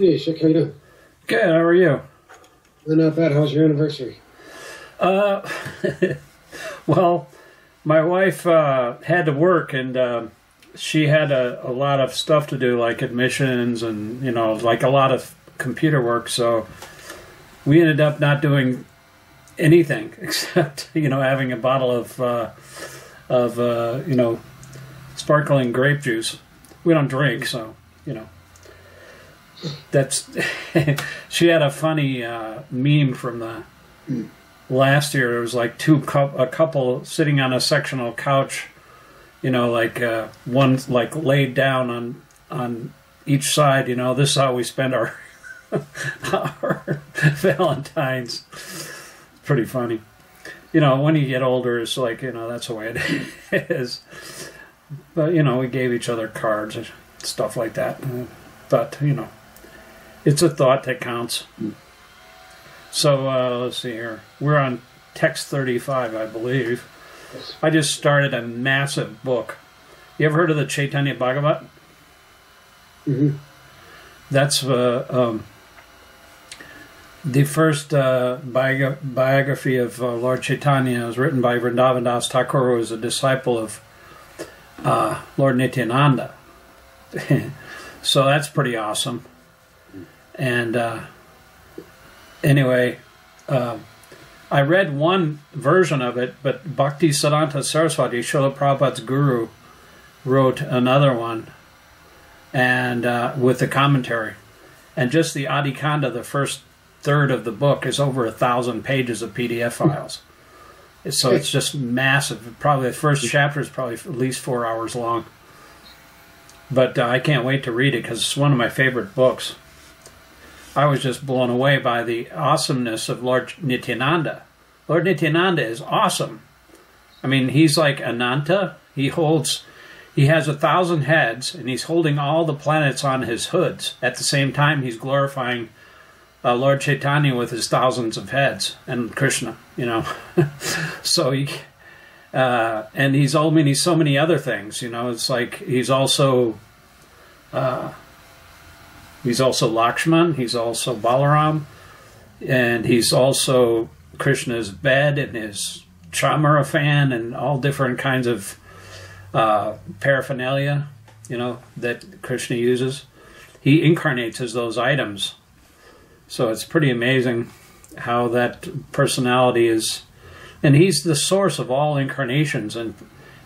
Hey, Chick, how you doing? Good. How are you? Not bad. How's your anniversary? Uh, well, my wife uh, had to work, and uh, she had a, a lot of stuff to do, like admissions, and you know, like a lot of computer work. So we ended up not doing anything except you know having a bottle of uh, of uh, you know sparkling grape juice. We don't drink, so you know that's she had a funny uh, meme from the last year. It was like two a couple sitting on a sectional couch, you know, like uh, one like laid down on on each side. You know, this is how we spend our our Valentines. Pretty funny. You know, when you get older, it's like you know that's the way it is. But you know, we gave each other cards and stuff like that. But you know, it's a thought that counts. So uh, let's see here. We're on text 35, I believe. I just started a massive book. You ever heard of the Chaitanya Bhagavat? Mm-hmm. That's uh, um, the first uh, biogra- biography of uh, Lord Chaitanya. It was written by Vrindavan Das Thakur, who was a disciple of uh, Lord Nityananda. so that's pretty awesome. And uh, anyway, uh, I read one version of it, but Bhakti Siddhanta Saraswati, Srila Prabhupada's guru, wrote another one, and uh, with the commentary, and just the Adikanda, the first third of the book, is over a thousand pages of PDF files. So it's just massive. Probably the first chapter is probably at least four hours long. But uh, I can't wait to read it because it's one of my favorite books. I was just blown away by the awesomeness of Lord Nityananda. Lord Nityananda is awesome. I mean, he's like Ananta. He holds, he has a thousand heads, and he's holding all the planets on his hoods. At the same time, he's glorifying uh, Lord Chaitanya with his thousands of heads and Krishna. You know, so he. Uh, and he's all many so many other things, you know. It's like he's also uh, He's also Lakshman. He's also Balaram, and he's also Krishna's bed and his chamara fan and all different kinds of uh, paraphernalia, you know, that Krishna uses. He incarnates as those items, so it's pretty amazing how that personality is, and he's the source of all incarnations and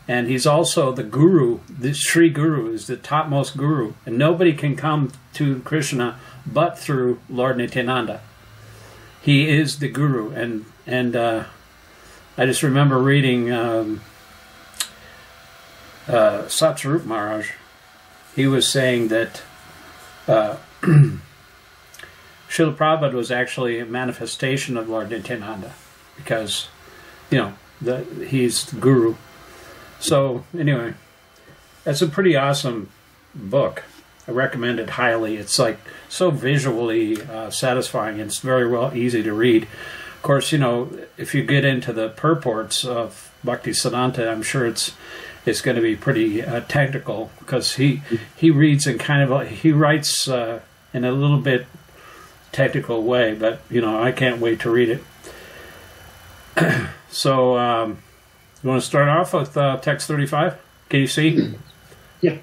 and he's also the guru. The Sri Guru is the topmost guru, and nobody can come to Krishna but through Lord Nityananda. He is the guru, and and uh, I just remember reading um, uh, Satsvarup Maharaj. He was saying that uh, Prabhupada was actually a manifestation of Lord Nityananda because, you know, the, he's the guru so anyway, that's a pretty awesome book. I recommend it highly. It's like so visually uh, satisfying. It's very well easy to read. Of course, you know if you get into the purports of Bhakti Siddhanta, I'm sure it's it's going to be pretty uh, technical because he he reads in kind of a, he writes uh, in a little bit technical way. But you know I can't wait to read it. so. Um, you want to start off with uh, text 35? Can you see? Yeah.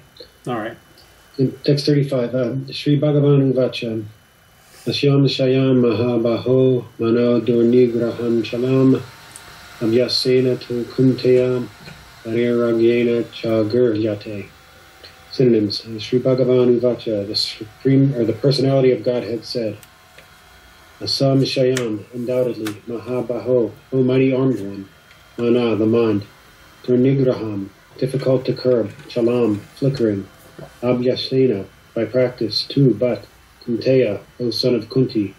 All right. In text 35, uh, Sri Bhagavan Vachan. Asyam Shayam Mahabaho Mano Durnigraham Shalam Abhyasena tu Kuntayam Ariragena Chaguryate. Synonyms. Sri Bhagavan Vacha, the supreme or the personality of Godhead said. Asam Shayam, undoubtedly, Mahabaho, O mighty armed one. Mana, the mind. Durnigraham, difficult to curb. Chalam, flickering. Abhyasena, by practice. too, but. Kunteya, O son of Kunti.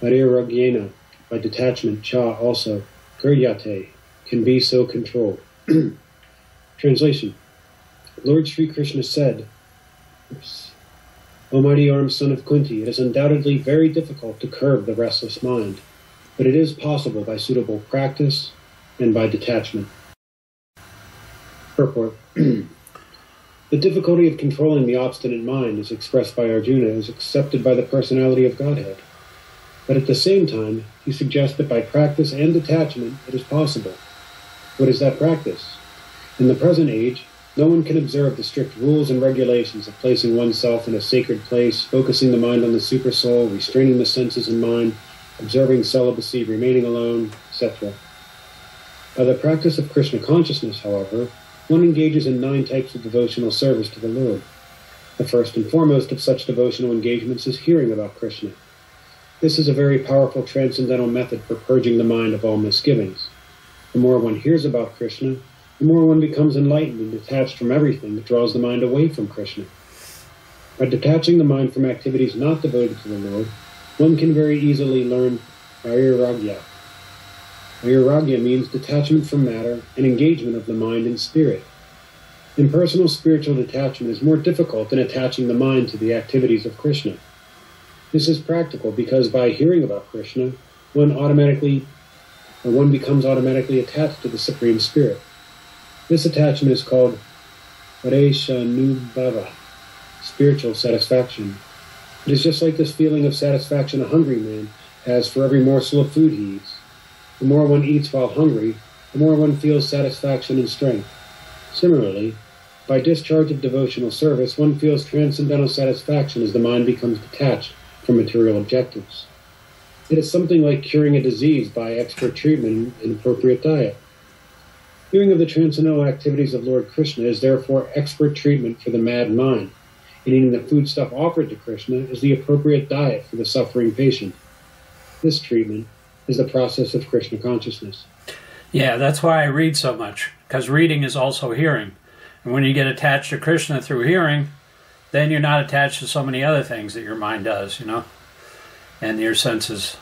Variragena, by detachment. Cha, also. Kuryate, can be so controlled. Translation Lord Sri Krishna said, oops, O mighty armed son of Kunti, it is undoubtedly very difficult to curb the restless mind, but it is possible by suitable practice, and by detachment. Purport. The difficulty of controlling the obstinate mind, as expressed by Arjuna, is accepted by the personality of Godhead. But at the same time, he suggests that by practice and detachment it is possible. What is that practice? In the present age, no one can observe the strict rules and regulations of placing oneself in a sacred place, focusing the mind on the supersoul, restraining the senses and mind, observing celibacy, remaining alone, etc. By the practice of Krishna consciousness, however, one engages in nine types of devotional service to the Lord. The first and foremost of such devotional engagements is hearing about Krishna. This is a very powerful transcendental method for purging the mind of all misgivings. The more one hears about Krishna, the more one becomes enlightened and detached from everything that draws the mind away from Krishna. By detaching the mind from activities not devoted to the Lord, one can very easily learn Vairagya. Vairagya means detachment from matter and engagement of the mind and spirit. Impersonal spiritual detachment is more difficult than attaching the mind to the activities of Krishna. This is practical because by hearing about Krishna, one automatically or one becomes automatically attached to the Supreme Spirit. This attachment is called Pareshanubhava, spiritual satisfaction. It is just like this feeling of satisfaction a hungry man has for every morsel of food he eats. The more one eats while hungry, the more one feels satisfaction and strength. Similarly, by discharge of devotional service, one feels transcendental satisfaction as the mind becomes detached from material objectives. It is something like curing a disease by expert treatment and appropriate diet. Hearing of the transcendental activities of Lord Krishna is therefore expert treatment for the mad mind, and eating the foodstuff offered to Krishna is the appropriate diet for the suffering patient. This treatment is the process of Krishna consciousness. Yeah, that's why I read so much, because reading is also hearing. And when you get attached to Krishna through hearing, then you're not attached to so many other things that your mind does, you know, and your senses.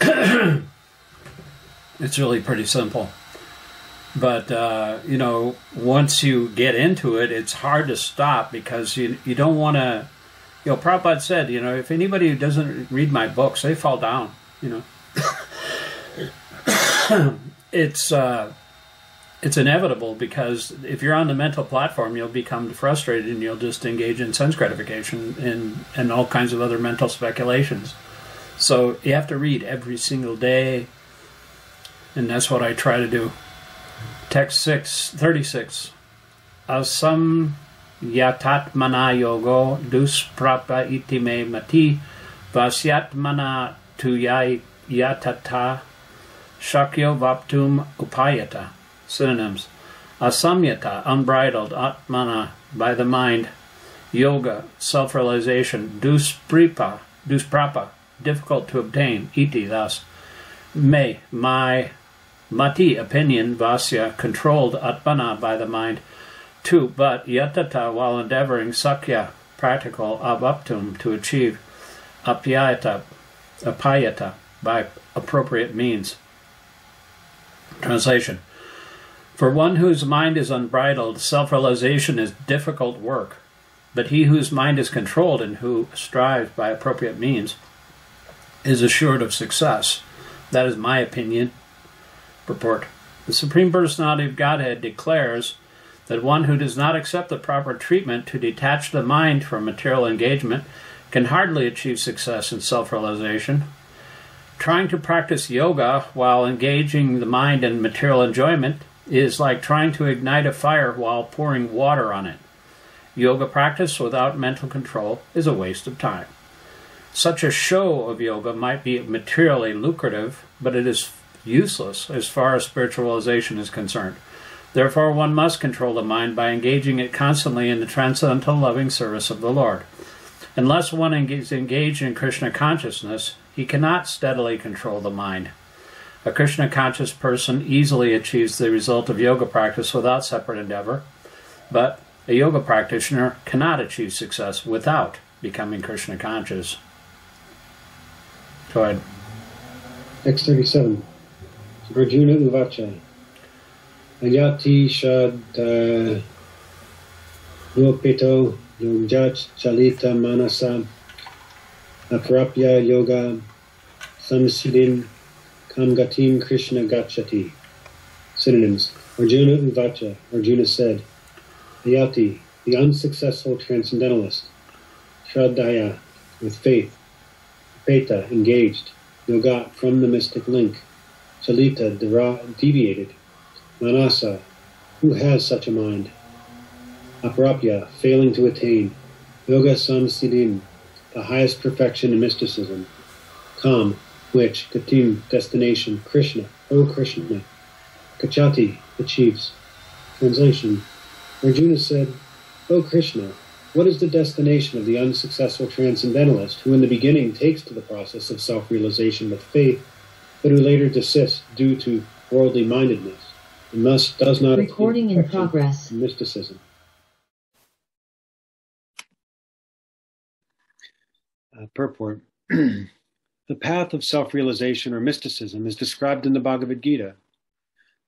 it's really pretty simple. But uh, you know, once you get into it, it's hard to stop because you you don't want to. You know, Prabhupada said, you know, if anybody who doesn't read my books, they fall down. You know, it's uh, it's inevitable because if you're on the mental platform, you'll become frustrated and you'll just engage in sense gratification and and all kinds of other mental speculations. So you have to read every single day, and that's what I try to do. Text 6, 36. Asam yatatmana yogo iti me mati vasyatmana tu yatata shakyo vaptum upayata. Synonyms. Asamyata, unbridled, atmana, by the mind, yoga, self-realization, duspripa, dusprapa, difficult to obtain, iti, thus, me, my, Mati, opinion, vasya, controlled, atmana, by the mind. Two, but yatata, while endeavoring, sakya, practical, avaptum, to achieve, apyayata, apayata, by appropriate means. Translation. For one whose mind is unbridled, self realization is difficult work, but he whose mind is controlled and who strives by appropriate means is assured of success. That is my opinion. Purport The Supreme Personality of Godhead declares that one who does not accept the proper treatment to detach the mind from material engagement can hardly achieve success in self realization. Trying to practice yoga while engaging the mind in material enjoyment is like trying to ignite a fire while pouring water on it. Yoga practice without mental control is a waste of time. Such a show of yoga might be materially lucrative, but it is useless as far as spiritualization is concerned. Therefore, one must control the mind by engaging it constantly in the transcendental loving service of the Lord. Unless one is engaged in Krishna consciousness, he cannot steadily control the mind. A Krishna conscious person easily achieves the result of yoga practice without separate endeavor, but a yoga practitioner cannot achieve success without becoming Krishna conscious. Go ahead. X37. Arjuna Uvacha. Ayati Shad uh, Yopito Yogjach Chalita Manasa Aprapya Yoga Samsidin Kamgatim Krishna Gachati. Synonyms Arjuna Uvacha. Arjuna said, Yati, the unsuccessful transcendentalist. Shraddhaya, with faith. Peta, engaged. Yogat, from the mystic link. Chalita, deviated. Manasa, who has such a mind? Aprapya, failing to attain. Yoga Samsiddhin, the highest perfection in mysticism. Kam, which, Gatim, destination, Krishna, O Krishna. Kachati, achieves. Translation Arjuna said, O Krishna, what is the destination of the unsuccessful transcendentalist who in the beginning takes to the process of self realization with faith, but who later desists due to worldly mindedness, and thus does not recording in progress mysticism? Uh, purport The path of self realization or mysticism is described in the Bhagavad Gita.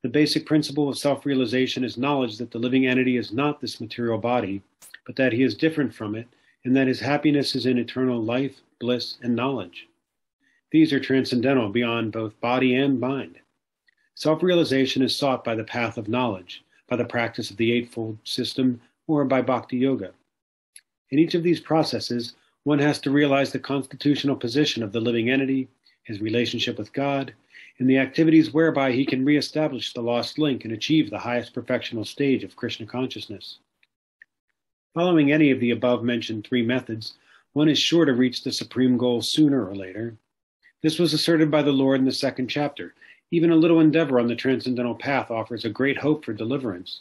The basic principle of self realization is knowledge that the living entity is not this material body, but that he is different from it, and that his happiness is in eternal life, bliss, and knowledge. These are transcendental beyond both body and mind. Self realization is sought by the path of knowledge, by the practice of the Eightfold System, or by Bhakti Yoga. In each of these processes, one has to realize the constitutional position of the living entity, his relationship with God, and the activities whereby he can reestablish the lost link and achieve the highest perfectional stage of Krishna consciousness. Following any of the above mentioned three methods, one is sure to reach the supreme goal sooner or later. This was asserted by the Lord in the second chapter. Even a little endeavor on the transcendental path offers a great hope for deliverance.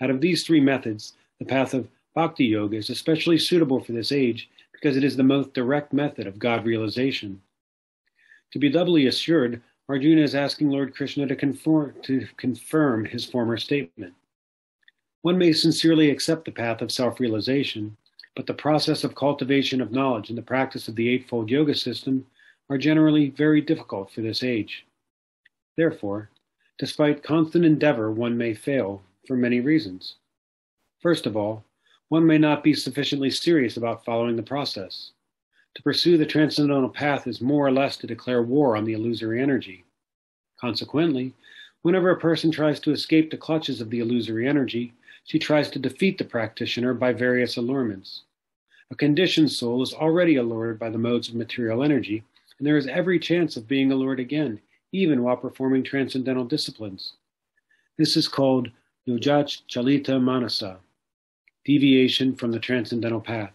Out of these three methods, the path of Bhakti Yoga is especially suitable for this age because it is the most direct method of God realization. To be doubly assured, Arjuna is asking Lord Krishna to, conform, to confirm his former statement. One may sincerely accept the path of self realization, but the process of cultivation of knowledge and the practice of the Eightfold Yoga system are generally very difficult for this age. Therefore, despite constant endeavor, one may fail for many reasons. First of all, one may not be sufficiently serious about following the process. To pursue the transcendental path is more or less to declare war on the illusory energy. Consequently, whenever a person tries to escape the clutches of the illusory energy, she tries to defeat the practitioner by various allurements. A conditioned soul is already allured by the modes of material energy, and there is every chance of being allured again, even while performing transcendental disciplines. This is called Yojach Chalita Manasa deviation from the transcendental path.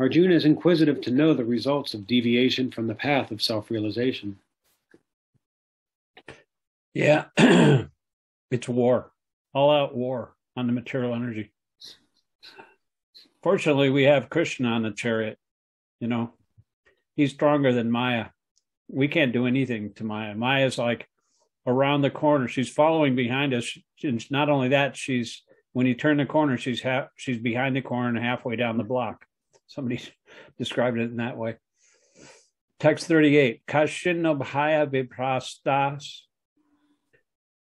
Arjuna is inquisitive to know the results of deviation from the path of self realization. Yeah, it's war, all out war on the material energy. Fortunately, we have Krishna on the chariot. You know, he's stronger than Maya. We can't do anything to Maya. Maya's like around the corner. She's following behind us. And not only that, she's when you turn the corner, she's half, she's behind the corner and halfway down the block. Somebody described it in that way. Text 38. Kashinobhaya viprastas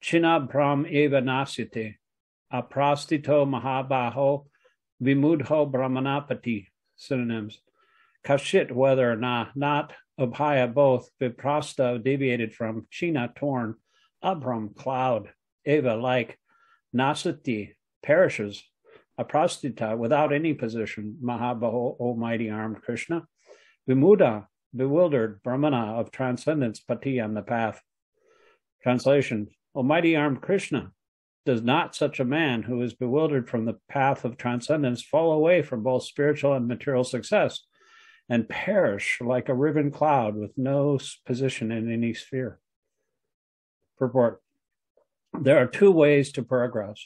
chinabram eva nasite aprastito mahabaho vimudho brahmanapati. Synonyms. Kashit, whether or not, not abhaya, both, viprasta, deviated from, china, torn, abram, cloud, eva, like, nasati, perishes, aprastita without any position, Mahabaho, Almighty armed Krishna, Vimuda, bewildered, Brahmana of transcendence, Pati on the path. Translation Almighty armed Krishna, does not such a man who is bewildered from the path of transcendence fall away from both spiritual and material success and perish like a riven cloud with no position in any sphere? Purport There are two ways to progress.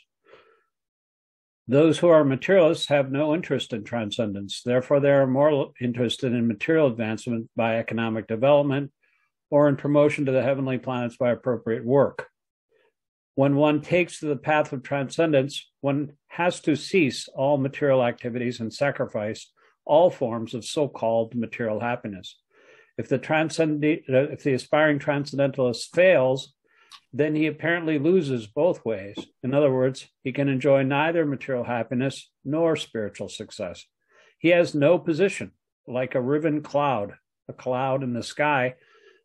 Those who are materialists have no interest in transcendence. Therefore, they are more interested in material advancement by economic development or in promotion to the heavenly planets by appropriate work. When one takes to the path of transcendence, one has to cease all material activities and sacrifice all forms of so called material happiness. If the, transcend- if the aspiring transcendentalist fails then he apparently loses both ways. In other words, he can enjoy neither material happiness nor spiritual success. He has no position, like a riven cloud. A cloud in the sky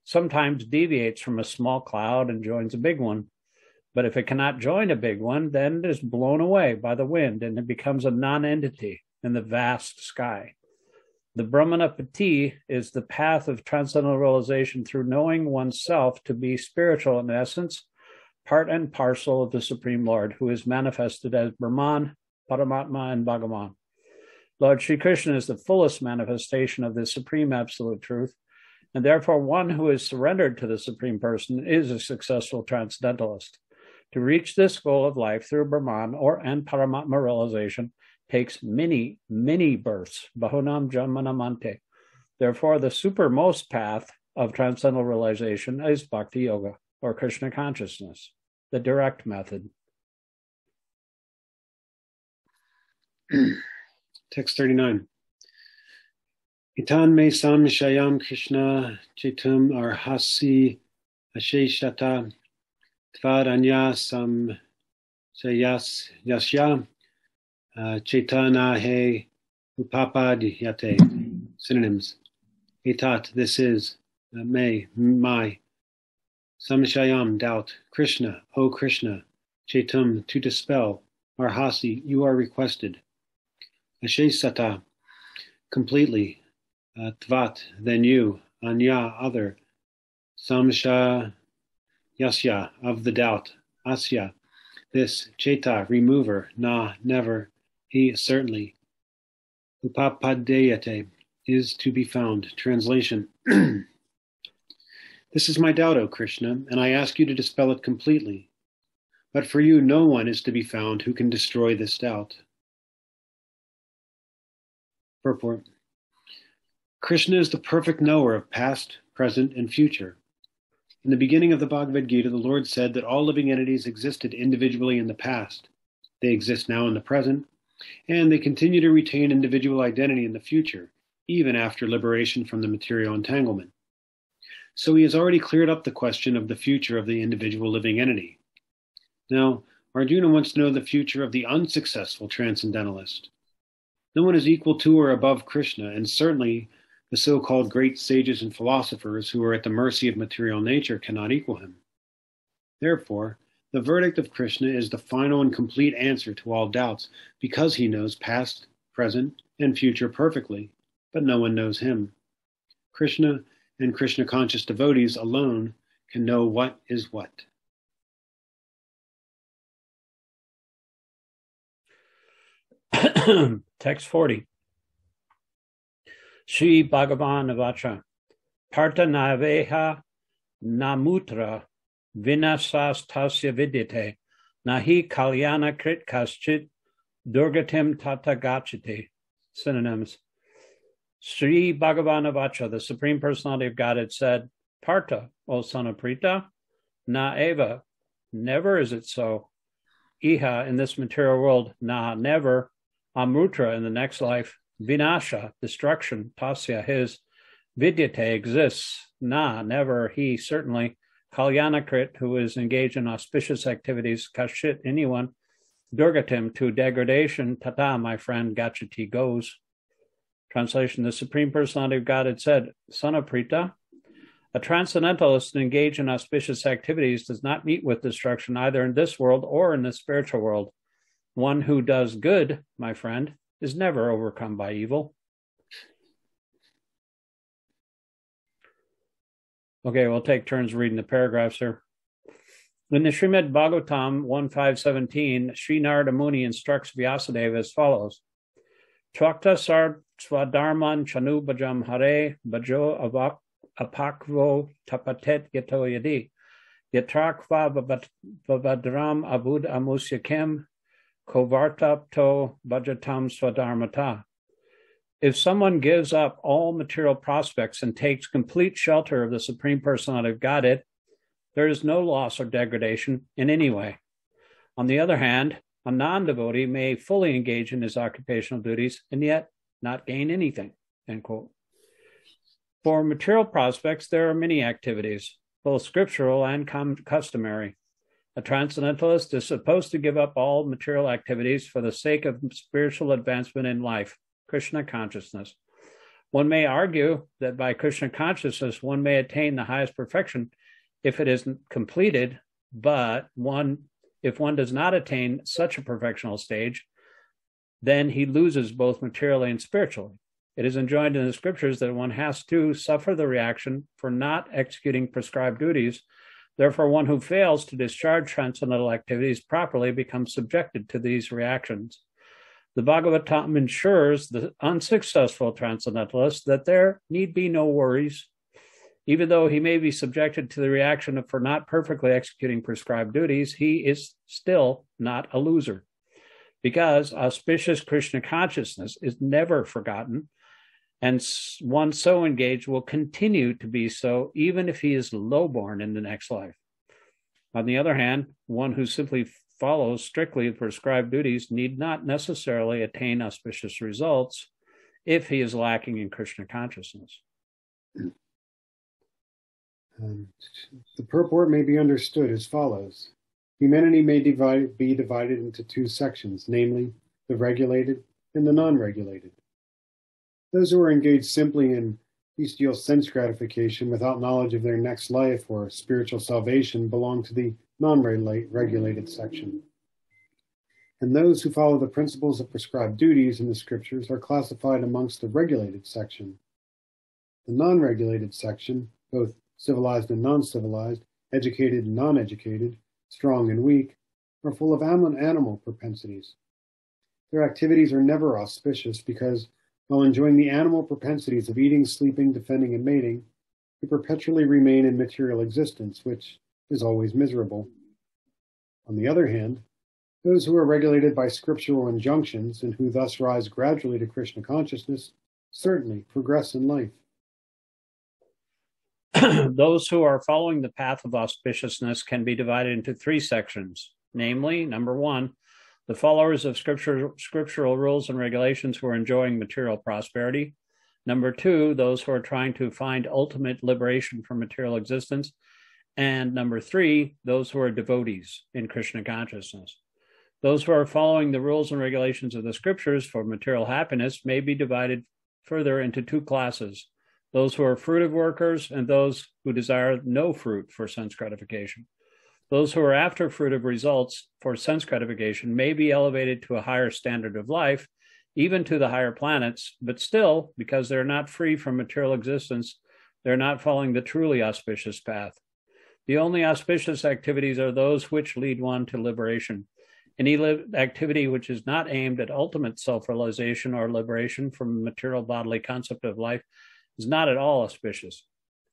sometimes deviates from a small cloud and joins a big one, But if it cannot join a big one, then it is blown away by the wind and it becomes a non-entity in the vast sky. The Brahmanapati is the path of transcendental realization through knowing oneself to be spiritual in essence, part and parcel of the Supreme Lord, who is manifested as Brahman, Paramatma, and Bhagavan. Lord Sri Krishna is the fullest manifestation of the Supreme Absolute Truth, and therefore one who is surrendered to the Supreme Person is a successful transcendentalist. To reach this goal of life through Brahman or and Paramatma realization takes many, many births. Bahunam Janmanamante. Therefore, the supermost path of transcendental realization is Bhakti Yoga or Krishna consciousness, the direct method. Text 39. Itan me sam shayam Krishna chetum arhasi asheshata tvadanya sam sayas yasya uh, Chaitana he. Synonyms. Etat, this is. Uh, may, my. Samshayam, doubt. Krishna, O Krishna. Chetum, to dispel. Arhasi, you are requested. Ashesata, completely. Uh, tvat, then you. Anya, other. Samsha, yasya, of the doubt. Asya, this. Cheta, remover. Na, never he certainly. Upapadeyate is to be found. Translation. this is my doubt, O Krishna, and I ask you to dispel it completely. But for you, no one is to be found who can destroy this doubt. Purport. Krishna is the perfect knower of past, present, and future. In the beginning of the Bhagavad Gita, the Lord said that all living entities existed individually in the past. They exist now in the present, and they continue to retain individual identity in the future, even after liberation from the material entanglement. So he has already cleared up the question of the future of the individual living entity. Now, Arjuna wants to know the future of the unsuccessful transcendentalist. No one is equal to or above Krishna, and certainly the so called great sages and philosophers who are at the mercy of material nature cannot equal him. Therefore, the verdict of Krishna is the final and complete answer to all doubts because he knows past, present, and future perfectly, but no one knows him. Krishna and Krishna conscious devotees alone can know what is what. Text 40. Sri Bhagavan Vacha. Parta Naveha Namutra vinasastasya vidyate nahi kalyana krit kaschit durgatim tata gachate. Synonyms. Sri Bhagavanavacha, the Supreme Personality of Godhead, said, Parta, O son of Pritha, na eva, never is it so. Iha, in this material world, na, never. Amrutra, in the next life. Vinasha, destruction. Tasya, his. Vidyate, exists. Na, never. He, certainly. Kalyanakrit, who is engaged in auspicious activities, Kashit, anyone, Durgatim, to degradation, Tata, my friend, Gachati goes. Translation The Supreme Personality of Godhead said, Son of Pritha, a transcendentalist engaged in auspicious activities does not meet with destruction either in this world or in the spiritual world. One who does good, my friend, is never overcome by evil. Okay, we'll take turns reading the paragraphs here. In the Srimad Bhagavatam 1517, Sri Narada Muni instructs Vyasadeva as follows. Trakta sar swadharman chanu bhajam hare bhajo apakvo tapatet yato yadi. Yatrakva vavadram abud amusyakem kovartapto bhajatam swadharmata. If someone gives up all material prospects and takes complete shelter of the Supreme Personality of Godhead, there is no loss or degradation in any way. On the other hand, a non devotee may fully engage in his occupational duties and yet not gain anything. End quote. For material prospects, there are many activities, both scriptural and com- customary. A transcendentalist is supposed to give up all material activities for the sake of spiritual advancement in life. Krishna consciousness. One may argue that by Krishna consciousness, one may attain the highest perfection if it isn't completed, but one if one does not attain such a perfectional stage, then he loses both materially and spiritually. It is enjoined in the scriptures that one has to suffer the reaction for not executing prescribed duties. Therefore, one who fails to discharge transcendental activities properly becomes subjected to these reactions. The Bhagavatam ensures the unsuccessful transcendentalist that there need be no worries, even though he may be subjected to the reaction for not perfectly executing prescribed duties, he is still not a loser. Because auspicious Krishna consciousness is never forgotten, and one so engaged will continue to be so even if he is lowborn in the next life. On the other hand, one who simply follows strictly prescribed duties need not necessarily attain auspicious results if he is lacking in Krishna consciousness. Um, the purport may be understood as follows Humanity may divide, be divided into two sections, namely, the regulated and the non regulated. Those who are engaged simply in bestial sense gratification without knowledge of their next life or spiritual salvation belong to the non regulated section. And those who follow the principles of prescribed duties in the scriptures are classified amongst the regulated section. The non regulated section, both civilized and non civilized, educated and non educated, strong and weak, are full of animal propensities. Their activities are never auspicious because, while enjoying the animal propensities of eating, sleeping, defending, and mating, they perpetually remain in material existence, which is always miserable. On the other hand, those who are regulated by scriptural injunctions and who thus rise gradually to Krishna consciousness certainly progress in life. Those who are following the path of auspiciousness can be divided into three sections namely, number one, the followers of scripture, scriptural rules and regulations who are enjoying material prosperity. Number two, those who are trying to find ultimate liberation from material existence. And number three, those who are devotees in Krishna consciousness. Those who are following the rules and regulations of the scriptures for material happiness may be divided further into two classes those who are fruitive workers and those who desire no fruit for sense gratification. Those who are after fruitive results for sense gratification may be elevated to a higher standard of life, even to the higher planets, but still, because they're not free from material existence, they're not following the truly auspicious path. The only auspicious activities are those which lead one to liberation. Any activity which is not aimed at ultimate self realization or liberation from the material bodily concept of life is not at all auspicious.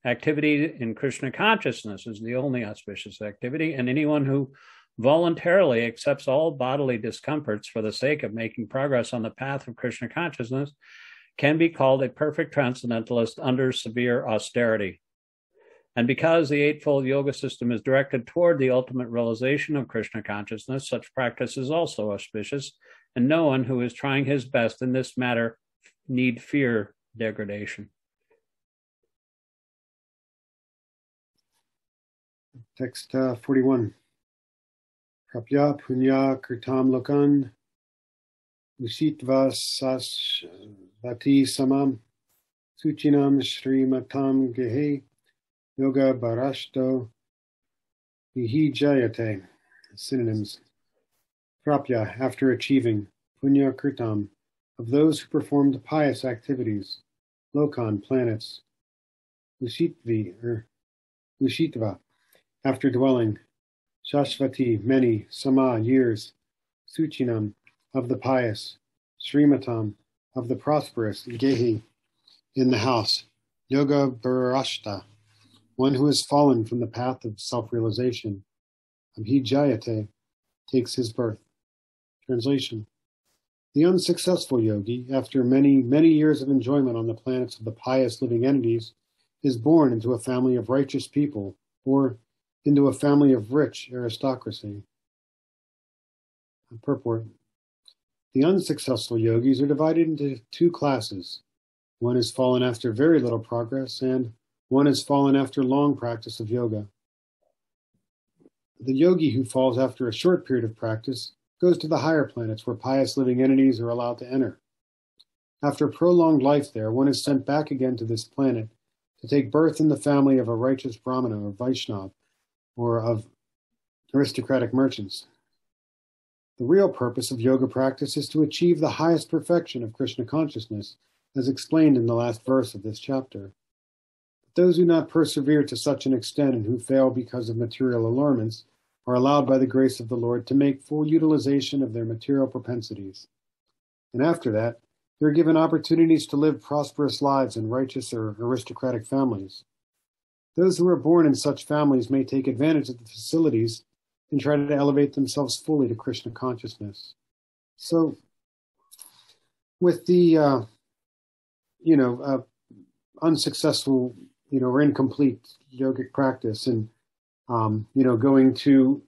Activity in Krishna consciousness is the only auspicious activity, and anyone who voluntarily accepts all bodily discomforts for the sake of making progress on the path of Krishna consciousness can be called a perfect transcendentalist under severe austerity. And because the Eightfold Yoga system is directed toward the ultimate realization of Krishna consciousness, such practice is also auspicious, and no one who is trying his best in this matter need fear degradation. Text uh, 41. Prapya punya kirtam lokan usitva sasvati samam suchinam srimatam gehe yoga barashto jayate. Synonyms. Prapya, after achieving, punya kirtam, of those who performed pious activities, lokan, planets, usitvi, or er, ushitva, after dwelling, Shashvati, many, Sama, years, Suchinam, of the pious, Srimatam, of the prosperous, Gehi, in the house, Yoga Barashta, one who has fallen from the path of self realization, Abhijayate, takes his birth. Translation The unsuccessful yogi, after many, many years of enjoyment on the planets of the pious living entities, is born into a family of righteous people, or into a family of rich aristocracy. Purport The unsuccessful yogis are divided into two classes. One has fallen after very little progress, and one has fallen after long practice of yoga. The yogi who falls after a short period of practice goes to the higher planets where pious living entities are allowed to enter. After prolonged life there, one is sent back again to this planet to take birth in the family of a righteous Brahmana or Vaishnava or of aristocratic merchants. The real purpose of yoga practice is to achieve the highest perfection of Krishna consciousness, as explained in the last verse of this chapter. Those who not persevere to such an extent and who fail because of material allurements are allowed by the grace of the Lord to make full utilization of their material propensities. And after that, they are given opportunities to live prosperous lives in righteous or aristocratic families. Those who are born in such families may take advantage of the facilities and try to elevate themselves fully to Krishna consciousness. So, with the, uh, you know, uh, unsuccessful, you know, or incomplete yogic practice and, um, you know, going to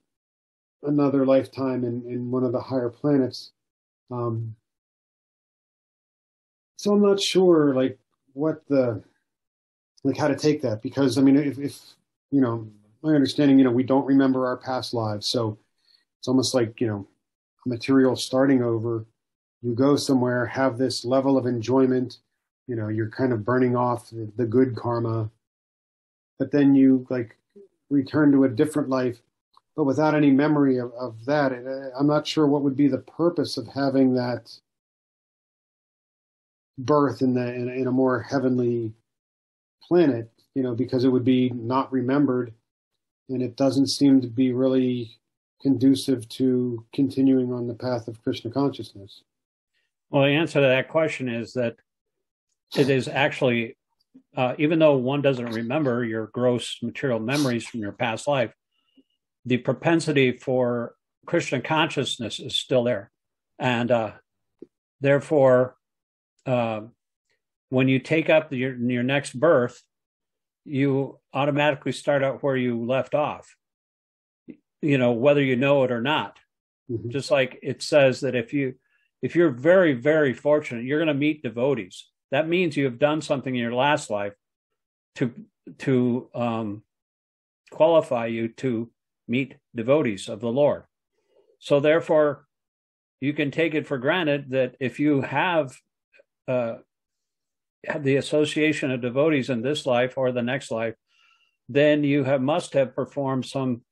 another lifetime in, in one of the higher planets, um, so I'm not sure, like, what the, like, how to take that because I mean, if, if you know, my understanding, you know, we don't remember our past lives, so it's almost like you know, material starting over. You go somewhere, have this level of enjoyment, you know, you're kind of burning off the, the good karma, but then you like return to a different life, but without any memory of, of that. Uh, I'm not sure what would be the purpose of having that birth in the in, in a more heavenly planet, you know, because it would be not remembered, and it doesn't seem to be really conducive to continuing on the path of Krishna consciousness. Well, the answer to that question is that it is actually, uh, even though one doesn't remember your gross material memories from your past life, the propensity for Krishna consciousness is still there. And uh, therefore, uh, when you take up your, your next birth, you automatically start out where you left off, you know, whether you know it or not. Mm-hmm. Just like it says that if you, if you're very, very fortunate, you're going to meet devotees. That means you have done something in your last life to, to, um, qualify you to meet devotees of the Lord. So therefore, you can take it for granted that if you have uh, the association of devotees in this life or the next life, then you have must have performed some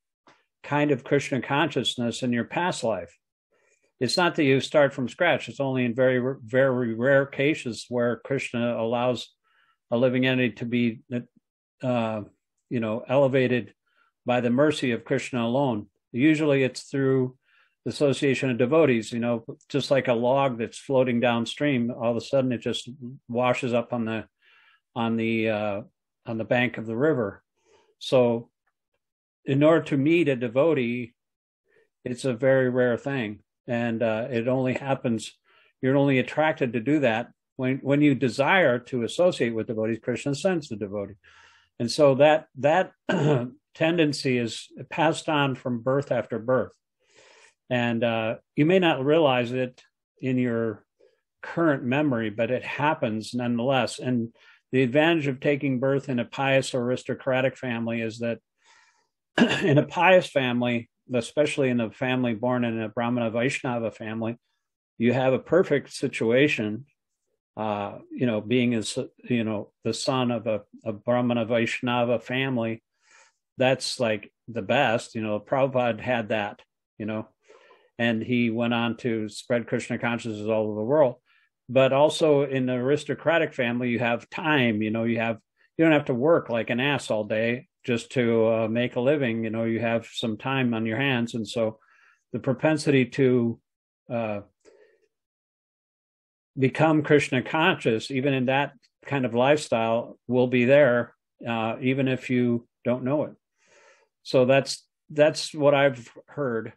kind of Krishna consciousness in your past life. It's not that you start from scratch. It's only in very, very rare cases where Krishna allows a living entity to be, uh, you know, elevated by the mercy of Krishna alone. Usually, it's through the association of devotees you know just like a log that's floating downstream all of a sudden it just washes up on the on the uh, on the bank of the river so in order to meet a devotee it's a very rare thing and uh, it only happens you're only attracted to do that when when you desire to associate with devotees krishna sends the devotee and so that that tendency is passed on from birth after birth and uh, you may not realize it in your current memory, but it happens nonetheless. And the advantage of taking birth in a pious aristocratic family is that in a pious family, especially in a family born in a Brahmana Vaishnava family, you have a perfect situation. Uh, you know, being as you know the son of a, a Brahmana Vaishnava family, that's like the best. You know, Prabhupada had that. You know, and he went on to spread Krishna consciousness all over the world. But also in an aristocratic family, you have time. You know, you have you don't have to work like an ass all day just to uh, make a living. You know, you have some time on your hands, and so the propensity to uh, become Krishna conscious, even in that kind of lifestyle, will be there, uh, even if you don't know it. So that's that's what I've heard